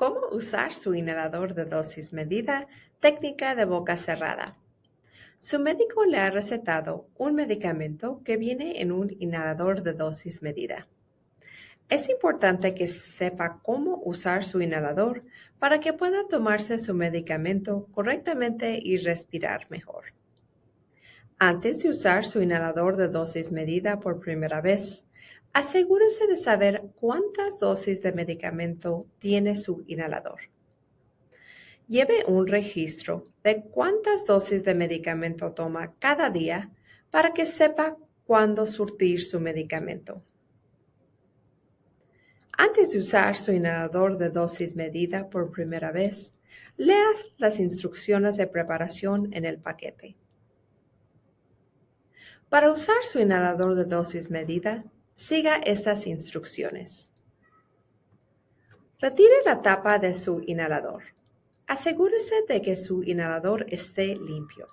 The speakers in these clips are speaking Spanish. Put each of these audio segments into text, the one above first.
¿Cómo usar su inhalador de dosis medida? Técnica de boca cerrada. Su médico le ha recetado un medicamento que viene en un inhalador de dosis medida. Es importante que sepa cómo usar su inhalador para que pueda tomarse su medicamento correctamente y respirar mejor. Antes de usar su inhalador de dosis medida por primera vez, Asegúrese de saber cuántas dosis de medicamento tiene su inhalador. Lleve un registro de cuántas dosis de medicamento toma cada día para que sepa cuándo surtir su medicamento. Antes de usar su inhalador de dosis medida por primera vez, lea las instrucciones de preparación en el paquete. Para usar su inhalador de dosis medida, Siga estas instrucciones. Retire la tapa de su inhalador. Asegúrese de que su inhalador esté limpio.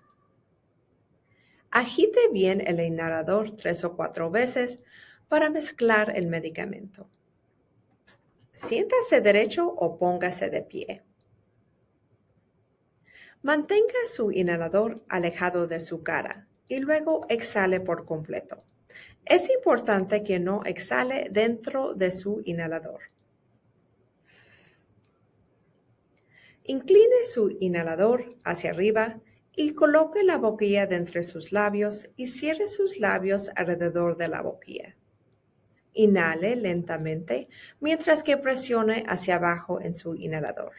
Agite bien el inhalador tres o cuatro veces para mezclar el medicamento. Siéntase derecho o póngase de pie. Mantenga su inhalador alejado de su cara y luego exhale por completo. Es importante que no exhale dentro de su inhalador. Incline su inhalador hacia arriba y coloque la boquilla de entre sus labios y cierre sus labios alrededor de la boquilla. Inhale lentamente mientras que presione hacia abajo en su inhalador.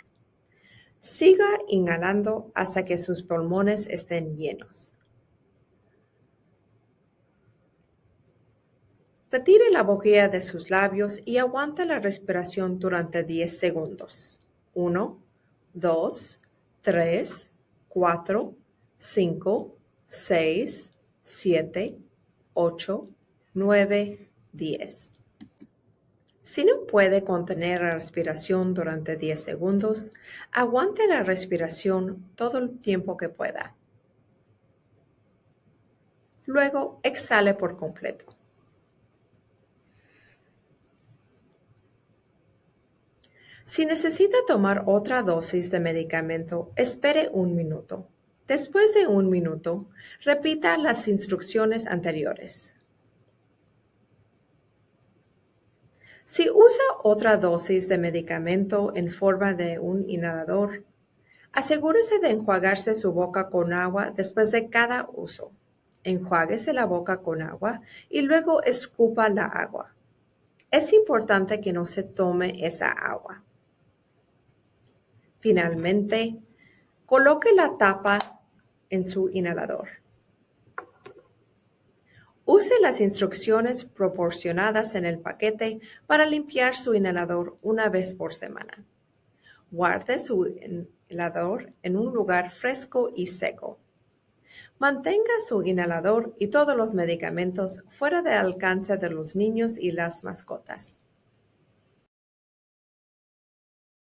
Siga inhalando hasta que sus pulmones estén llenos. Retire la boquilla de sus labios y aguante la respiración durante 10 segundos. 1, 2, 3, 4, 5, 6, 7, 8, 9, 10. Si no puede contener la respiración durante 10 segundos, aguante la respiración todo el tiempo que pueda. Luego exhale por completo. Si necesita tomar otra dosis de medicamento, espere un minuto. Después de un minuto, repita las instrucciones anteriores. Si usa otra dosis de medicamento en forma de un inhalador, asegúrese de enjuagarse su boca con agua después de cada uso. Enjuáguese la boca con agua y luego escupa la agua. Es importante que no se tome esa agua. Finalmente, coloque la tapa en su inhalador. Use las instrucciones proporcionadas en el paquete para limpiar su inhalador una vez por semana. Guarde su inhalador en un lugar fresco y seco. Mantenga su inhalador y todos los medicamentos fuera de alcance de los niños y las mascotas.